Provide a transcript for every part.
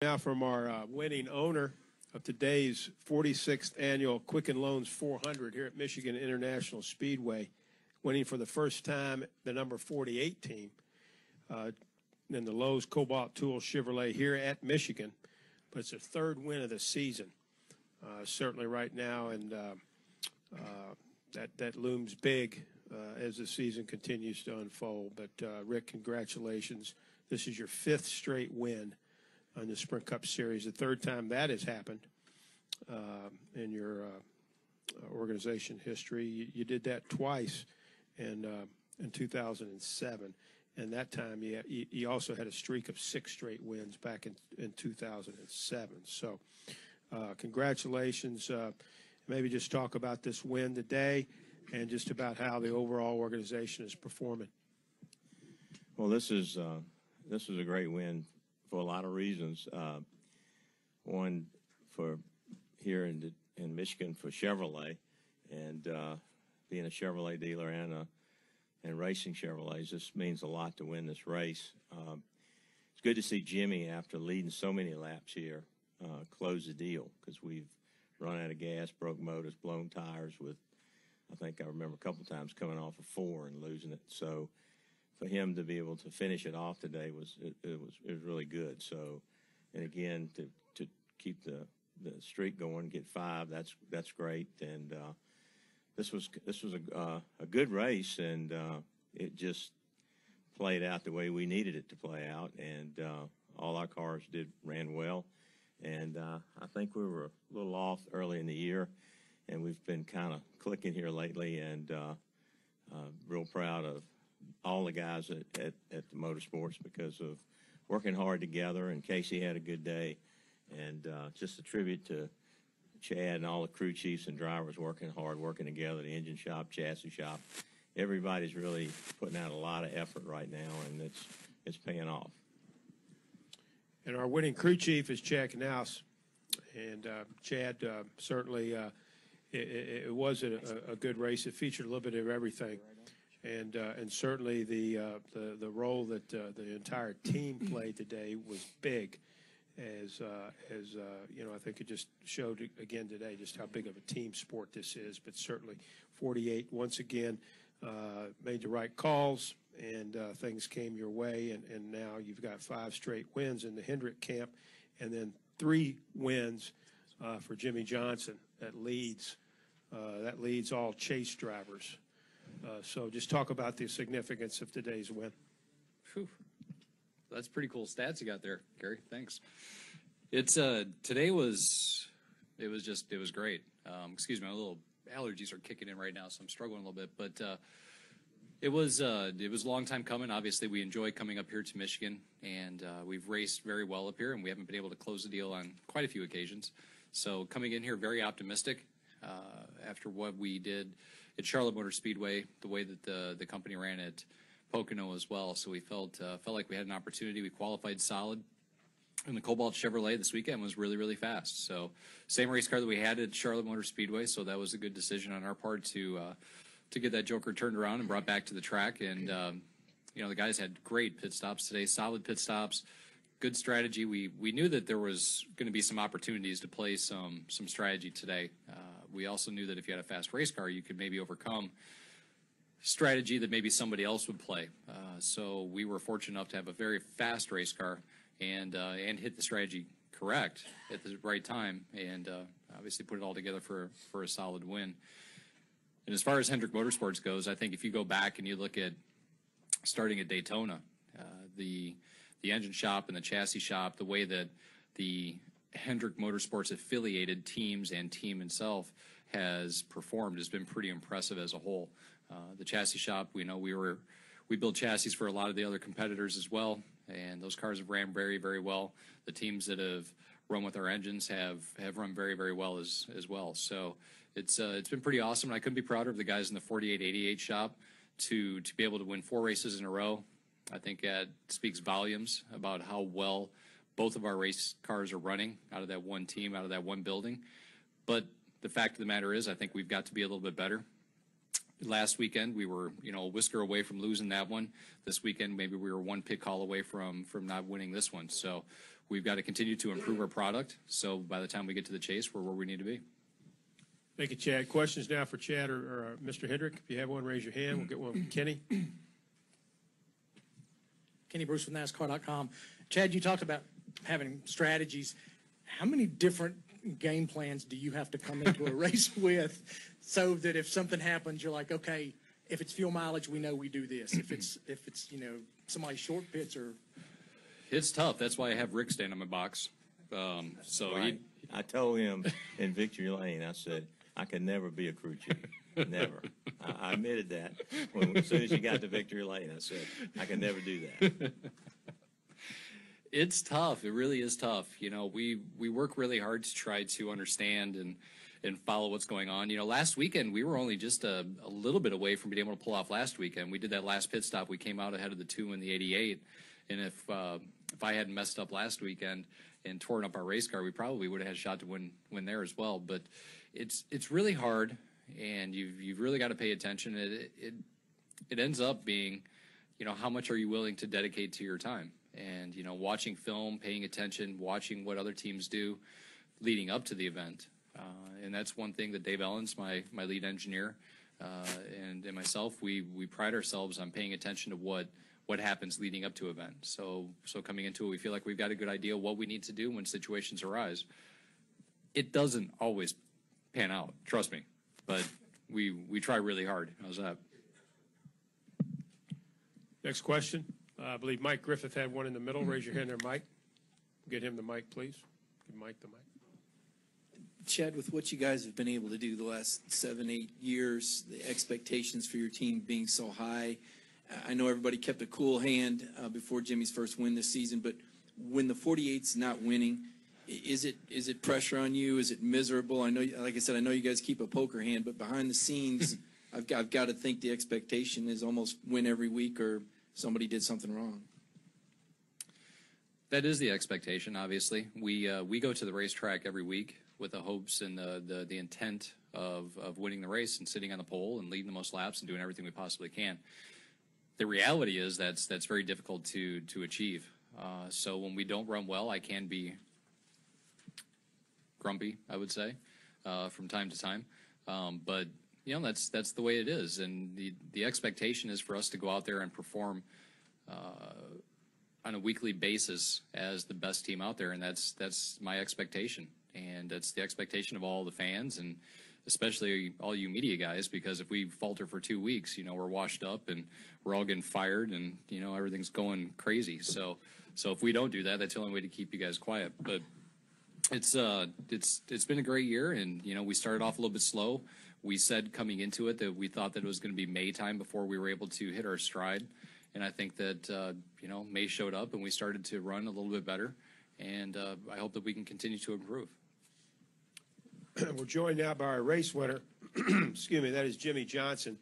Now from our uh, winning owner of today's 46th annual Quicken Loans 400 here at Michigan International Speedway, winning for the first time the number 48 team uh, in the Lowe's Kobalt Tool Chevrolet here at Michigan. But it's their third win of the season, uh, certainly right now, and uh, uh, that that looms big uh, as the season continues to unfold. But Rick, congratulations! This is your fifth straight win on the Sprint Cup Series, the third time that has happened uh, in your uh, organization history. You, you, did that twice in uh, in 2007, and that time you, you also had a streak of six straight wins back in in 2007. So, uh, congratulations. Uh, maybe just talk about this win today, and just about how the overall organization is performing. Well, this is uh, this is a great win for a lot of reasons. Uh, one, for here in, in Michigan for Chevrolet, and uh, being a Chevrolet dealer and a and racing Chevrolets, this means a lot to win this race. Um, it's good to see Jimmie, after leading so many laps here, uh, close the deal because we've run out of gas, broke motors, blown tires. With I think I remember a couple times coming off of four and losing it. So for him to be able to finish it off today was it, it, was it was really good. So, and again to to keep the the streak going, get five. That's that's great. And uh, this was this was a uh, a good race, and uh, it just played out the way we needed it to play out. And uh, all our cars did ran well. And uh, I think we were a little off early in the year, and we've been kind of clicking here lately. And uh, real proud of all the guys at, at, at the motorsports because of working hard together. And Casey had a good day. And uh, just a tribute to Chad and all the crew chiefs and drivers working hard, working together, the engine shop, chassis shop. Everybody's really putting out a lot of effort right now, and it's it's paying off. And our winning crew chief is Chad Knaus. And uh, Chad, uh, certainly, uh, it, it, was a, a, good race. It featured a little bit of everything and uh, and certainly the, uh, the the role that uh, the entire team played today was big. As uh, as uh, you know, I think it just showed again today just how big of a team sport this is. But certainly, 48 once again uh, made the right calls, and things came your way. And, and now you've got five straight wins in the Hendrick camp, and then three wins for Jimmie Johnson. That leads that leads all chase drivers. Uh, so just talk about the significance of today's win. That's pretty cool stats you got there, Gary. Thanks. It's uh today was it was just it was great. Um, excuse me, my little allergies are kicking in right now, so I'm struggling a little bit. But uh, it was uh, it was a long time coming. Obviously, we enjoy coming up here to Michigan, and uh, we've raced very well up here, and we haven't been able to close the deal on quite a few occasions. So coming in here, very optimistic uh, after what we did at Charlotte Motor Speedway, the way that the the company ran at Pocono as well. So we felt uh, felt like we had an opportunity. We qualified solid. And the Kobalt Chevrolet this weekend was really, really fast. So same race car that we had at Charlotte Motor Speedway. So that was a good decision on our part to uh, to get that Joker turned around and brought back to the track. And um, you know the guys had great pit stops today, solid pit stops, good strategy. We we knew that there was going to be some opportunities to play some some strategy today. Uh, we also knew that if you had a fast race car, you could maybe overcome strategy that maybe somebody else would play. Uh, so we were fortunate enough to have a very fast race car and uh, and hit the strategy correct at the right time, and uh, obviously put it all together for for a solid win. And as far as Hendrick Motorsports goes, I think if you go back and you look at starting at Daytona, uh, the the engine shop and the chassis shop, the way that the Hendrick Motorsports affiliated teams and team itself has performed has been pretty impressive as a whole. Uh, the chassis shop, we know we were we build chassis for a lot of the other competitors as well, and those cars have ran very very well. The teams that have run with our engines have have run very very well as as well. So it's uh, it's been pretty awesome, and I couldn't be prouder of the guys in the 4888 shop to to be able to win four races in a row. I think that speaks volumes about how well both of our race cars are running out of that one team, out of that one building. But the fact of the matter is, I think we've got to be a little bit better. Last weekend, we were, you know, a whisker away from losing that one. This weekend, maybe we were one pit call away from from not winning this one. So we've got to continue to improve our product. So by the time we get to the chase, we're where we need to be. Thank you, Chad. Questions now for Chad or, or uh, Mr. Hendrick? If you have one, raise your hand. We'll get one from Kenny. Kenny Bruce from NASCAR.com. Chad, you talked about having strategies. How many different game plans do you have to come into a race with so that if something happens, you're like, okay, if it's fuel mileage, we know we do this. If it's if it's you know somebody short pits or It's tough. That's why I have Rick stand on my box. Um, so he, Right. I told him in Victory Lane, I said, I could never be a crew chief. Never. I, I admitted that. When, as soon as you got to Victory Lane, I said, I can never do that. It's tough. It really is tough. You know, we we work really hard to try to understand and and follow what's going on. You know, last weekend we were only just a, a little bit away from being able to pull off last weekend. We did that last pit stop. We came out ahead of the two in the 88. And if uh, if I hadn't messed up last weekend and torn up our race car, we probably would have had a shot to win win there as well. But it's it's really hard, and you've you've really got to pay attention. It it it ends up being, you know, how much are you willing to dedicate to your time? And, you know, watching film, paying attention, watching what other teams do leading up to the event. Uh, and that's one thing that Dave Elenz, my, my lead engineer, uh, and, and myself, we, we pride ourselves on paying attention to what, what happens leading up to event. So, so coming into it, we feel like we've got a good idea what we need to do when situations arise. It doesn't always pan out, trust me, but we, we try really hard. How's that? Next question. Uh, I believe Mike Griffith had one in the middle. Raise your hand there, Mike. Get him the mic, please. Give Mike the mic. Chad, with what you guys have been able to do the last seven, eight years, the expectations for your team being so high, I know everybody kept a cool hand uh, before Jimmie's first win this season, but when the 48's not winning, is it is it pressure on you? Is it miserable? I know, like I said, I know you guys keep a poker hand, but behind the scenes, I've got, I've got to think the expectation is almost win every week or somebody did something wrong. That is the expectation. Obviously, we uh, we go to the racetrack every week with the hopes and the, the the intent of of winning the race and sitting on the pole and leading the most laps and doing everything we possibly can. The reality is that's that's very difficult to to achieve. Uh, so when we don't run well, I can be grumpy. I would say uh, from time to time, um, but you know that's that's the way it is, and the the expectation is for us to go out there and perform on a weekly basis as the best team out there, and that's that's my expectation, and that's the expectation of all the fans, and especially all you media guys, because if we falter for two weeks, you know we're washed up and we're all getting fired, and you know everything's going crazy. So so if we don't do that, that's the only way to keep you guys quiet. But it's uh it's it's been a great year, and you know we started off a little bit slow. We said coming into it that we thought that it was going to be May time before we were able to hit our stride. And I think that uh, you know May showed up and we started to run a little bit better, and uh, I hope that we can continue to improve. We're joined now by our race winner. Excuse me, that is Jimmie Johnson,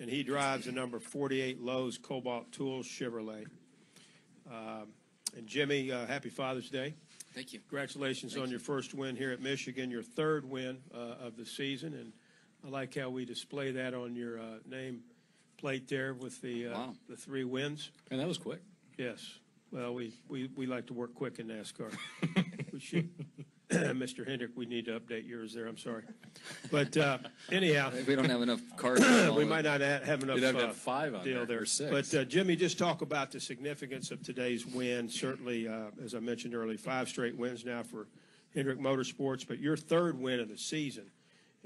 and he drives the number 48 Lowe's Kobalt Tools Chevrolet. Um, and Jimmie, uh, happy Father's Day. Thank you. Congratulations on your first win here at Michigan, your third win uh, of the season, and I like how we display that on your uh, name plate there with the uh, Wow. the three wins. And that was quick. Yes. Well, we, we, we like to work quick in NASCAR. We should, Mr. Hendrick, we need to update yours there. I'm sorry. But uh, anyhow, We don't have enough cars. we might not ha- have enough You'd have to uh, have five on deal there, there. or six. But uh, Jimmie, just talk about the significance of today's win. Certainly, uh, as I mentioned earlier, five straight wins now for Hendrick Motorsports, but your third win of the season.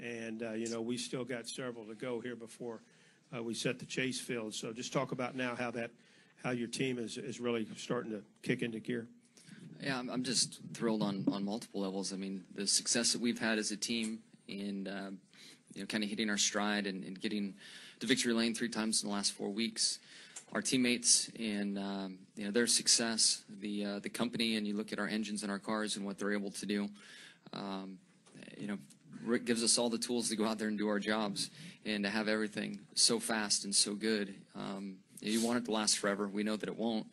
And, uh, you know, we still got several to go here before uh, we set the chase field. So just talk about now how that, how your team is, is really starting to kick into gear. Yeah, I'm, just thrilled on, on multiple levels. I mean, the success that we've had as a team and, uh, you know, kind of hitting our stride and, and getting to victory lane three times in the last four weeks. Our teammates and, um, you know, their success, the, uh, the company, and you look at our engines and our cars and what they're able to do. Um, you know, Rick gives us all the tools to go out there and do our jobs and to have everything so fast and so good. Um, you want it to last forever. We know that it won't,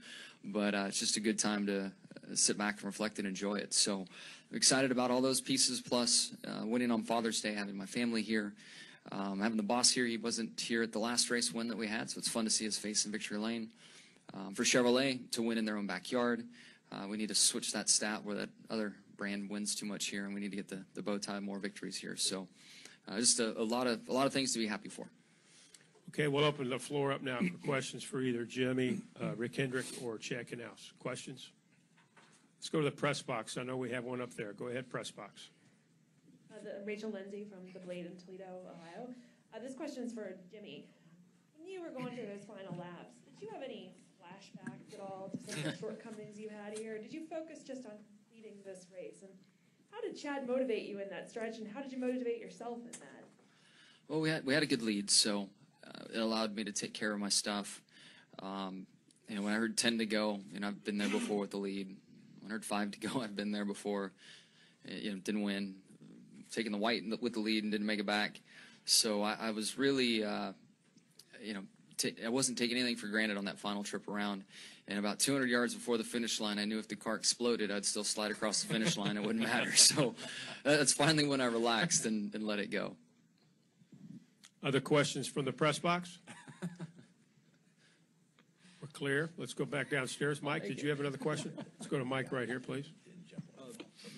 but uh, it's just a good time to uh, sit back and reflect and enjoy it. So I'm excited about all those pieces, plus uh, winning on Father's Day, having my family here. Um, having the boss here, he wasn't here at the last race win that we had, so it's fun to see his face in victory lane. Um, for Chevrolet to win in their own backyard, Uh, we need to switch that stat where that other brand wins too much here, and we need to get the, the bow tie more victories here. So, uh, just a, a lot of a lot of things to be happy for. Okay, we'll open the floor up now for questions for either Jimmie, uh, Rick Hendrick, or Chad Knaus. Questions? Let's go to the press box. I know we have one up there. Go ahead, press box. Uh, the, Rachel Lindsay from the Blade in Toledo, Ohio. Uh, this question is for Jimmie. When you were going through those final laps, did you have any flashbacks at all to some of the shortcomings you had here? Did you focus just on completing this race? And how did Chad motivate you in that stretch, and how did you motivate yourself in that? Well, we had we had a good lead, so uh, it allowed me to take care of my stuff. Um, you know, when I heard ten to go, you know, I've been there before with the lead. When I heard five to go, I've been there before. Uh, You know, didn't win, taking the white with the lead and didn't make it back. So I, I was really, uh, you know, I wasn't taking anything for granted on that final trip around. And about 200 yards before the finish line, I knew if the car exploded, I'd still slide across the finish line. It wouldn't matter. So that's finally when I relaxed and, and let it go. Other questions from the press box? We're clear. Let's go back downstairs. Mike, did you have another question? Let's go to Mike right here, please.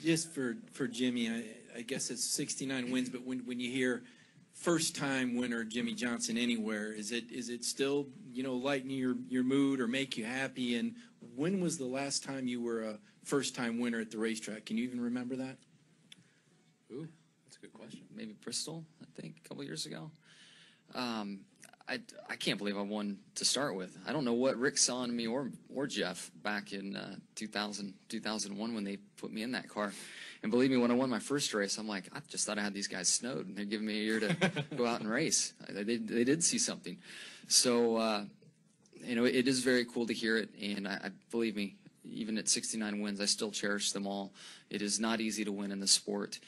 Just for, for Jimmie, I, I guess it's 69 wins, but when, when you hear first time winner Jimmie Johnson anywhere, is it, is it still, you know, lighten your, your mood or make you happy? And when was the last time you were a first time winner at the racetrack? Can you even remember that? Ooh, that's a good question. maybe Bristol, I think, a couple years ago. Um, I, I can't believe I won to start with. I don't know what Rick saw in me or or Jeff back in uh, 2000, 2001 when they put me in that car. And believe me, when I won my first race, I'm like, I just thought I had these guys snowed, and they're giving me a year to go out and race. They, they, they did see something. So, uh, you know, it is very cool to hear it. And I, I believe me, even at 69 wins, I still cherish them all. It is not easy to win in the sport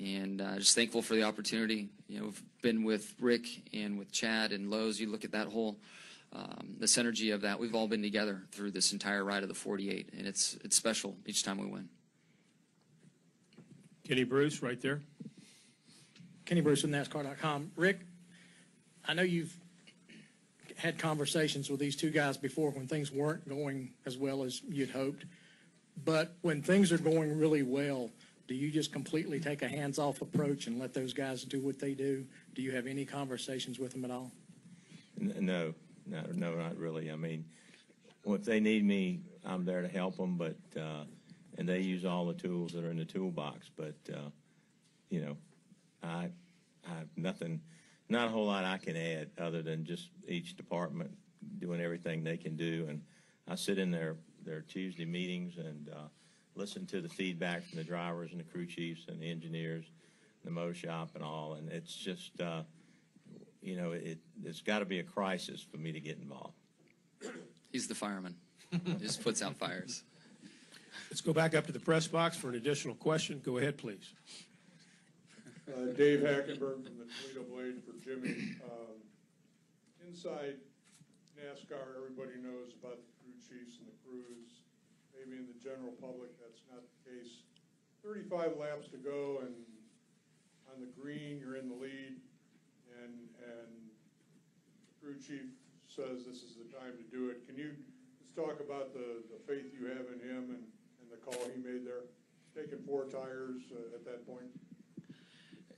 and uh, just thankful for the opportunity. You know, we've been with Rick and with Chad and Lowe's. You look at that whole um, the synergy of that. We've all been together through this entire ride of the 48, and it's it's special each time we win. Kenny Bruce, right there. Kenny Bruce with NASCAR.com. Rick, I know you've had conversations with these two guys before when things weren't going as well as you'd hoped. But when things are going really well, do you just completely take a hands-off approach and let those guys do what they do? Do you have any conversations with them at all? No, no, no, not really. I mean, well, if they need me, I'm there to help them, but, uh, and they use all the tools that are in the toolbox, but, uh, you know, I, I have nothing, not a whole lot I can add other than just each department doing everything they can do. And I sit in their, their Tuesday meetings and, uh, listen to the feedback from the drivers and the crew chiefs and the engineers, the motor shop and all. And it's just, uh, you know, it, it's got to be a crisis for me to get involved. He's the fireman. he just puts out fires. Let's go back up to the press box for an additional question. Go ahead, please. Uh, Dave Hackenberg from the Toledo Blade for Jimmie. Um, Inside NASCAR, everybody knows about the crew chiefs and the crews. Maybe in the general public, that's not the case. Thirty-five laps to go and on the green, you're in the lead and, and the crew chief says this is the time to do it. Can you talk about the, the faith you have in him and the call he made there? Taking four tires uh, at that point?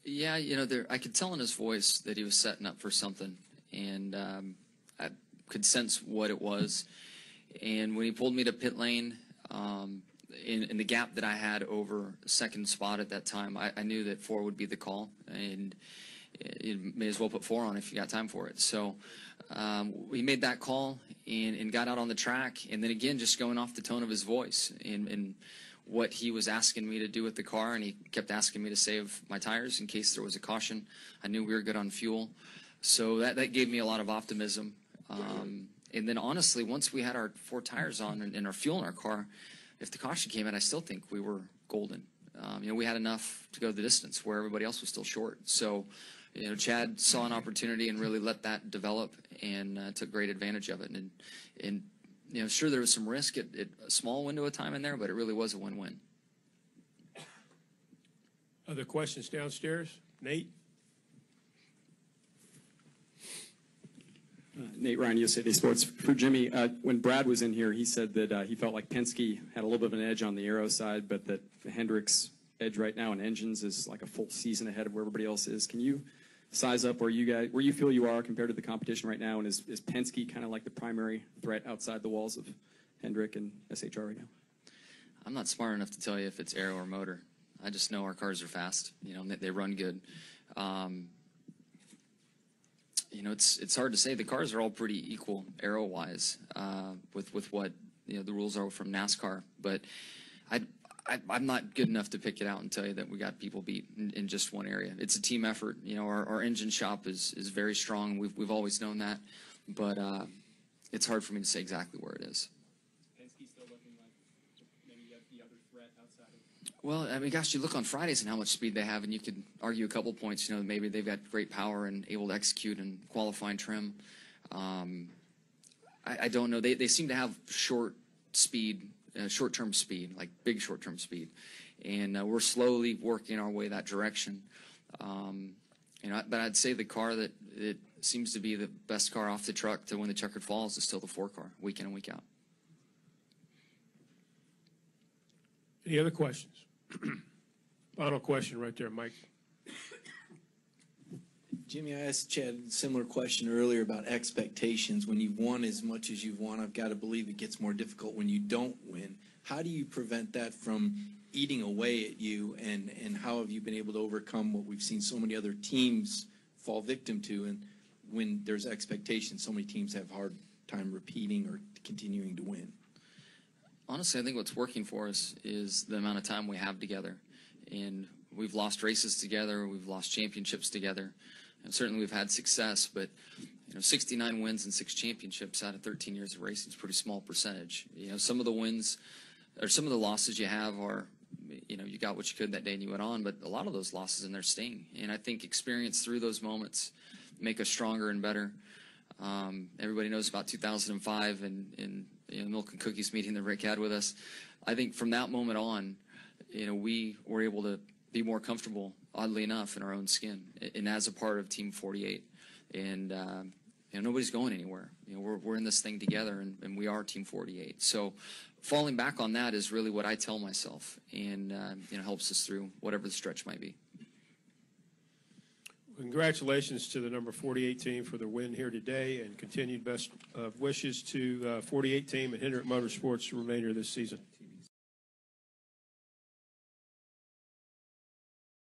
Yeah, you know, there I could tell in his voice that he was setting up for something, and um, I could sense what it was. And when he pulled me to pit lane, um, in, in the gap that I had over second spot at that time, I, I knew that four would be the call, and you may as well put four on if you got time for it. So um, we made that call and, and got out on the track, and then again, just going off the tone of his voice and, and what he was asking me to do with the car, and he kept asking me to save my tires in case there was a caution. I knew we were good on fuel, so that that gave me a lot of optimism. Um, and then honestly, once we had our four tires on and, and our fuel in our car, if the caution came in, I still think we were golden. Um, you know, we had enough to go the distance where everybody else was still short. So, you know, Chad saw an opportunity and really let that develop and uh, took great advantage of it. And, and you know, sure there was some risk at, at a small window of time in there, but it really was a win-win. Other questions downstairs? Nate? Nate Ryan, USA Today Sports. For Jimmie, uh, when Brad was in here, he said that uh, he felt like Penske had a little bit of an edge on the aero side, but that the Hendricks edge right now in engines is like a full season ahead of where everybody else is. Can you size up where you guys, where you feel you are compared to the competition right now? And is, is Penske kind of like the primary threat outside the walls of Hendrick and SHR right now? I'm not smart enough to tell you if it's aero or motor. I just know our cars are fast. You know, they, run good. Um, you know, it's it's hard to say. The cars are all pretty equal aero wise uh, with with what you know the rules are from NASCAR. But I, I I'm not good enough to pick it out and tell you that we got people beat in, in just one area. It's a team effort. You know, our, our engine shop is is very strong. We've we've always known that, but uh, it's hard for me to say exactly where it is. Penske still looking like maybe the other threat outside of Well, I mean, gosh, you look on Fridays and how much speed they have, and you could argue a couple points. You know, maybe they've got great power and able to execute and qualifying trim. Um, I, I don't know. They they seem to have short speed, uh, short term speed, like big short term speed, and uh, we're slowly working our way that direction. Um, you know, but I'd say the car that it seems to be the best car off the truck to win the checkered falls is still the four car, week in and week out. Any other questions? Final question right there, Mike. Jimmie, I asked Chad a similar question earlier about expectations. When you've won as much as you've won, I've got to believe it gets more difficult when you don't win. How do you prevent that from eating away at you, and, and how have you been able to overcome what we've seen so many other teams fall victim to? And when there's expectations, so many teams have hard time repeating or continuing to win. Honestly, I think what's working for us is the amount of time we have together. And we've lost races together, we've lost championships together. And certainly we've had success, but you know, 69 wins and six championships out of 13 years of racing is a pretty small percentage. You know, some of the wins or some of the losses you have are, you know, you got what you could that day and you went on, but a lot of those losses in there sting. And I think experience through those moments make us stronger and better. Um, everybody knows about 2005 and, and you know, Milk and Cookies meeting that Rick had with us. I think from that moment on, you know, we were able to be more comfortable, oddly enough, in our own skin, and as a part of Team 48. And um, you know, nobody's going anywhere. You know, we're we're in this thing together, and, and we are Team 48. So, falling back on that is really what I tell myself, and uh, you know, helps us through whatever the stretch might be. Congratulations to the number 48 team for their win here today, and continued best wishes to uh, 48 team and Hendrick Motorsports the remainder of this season.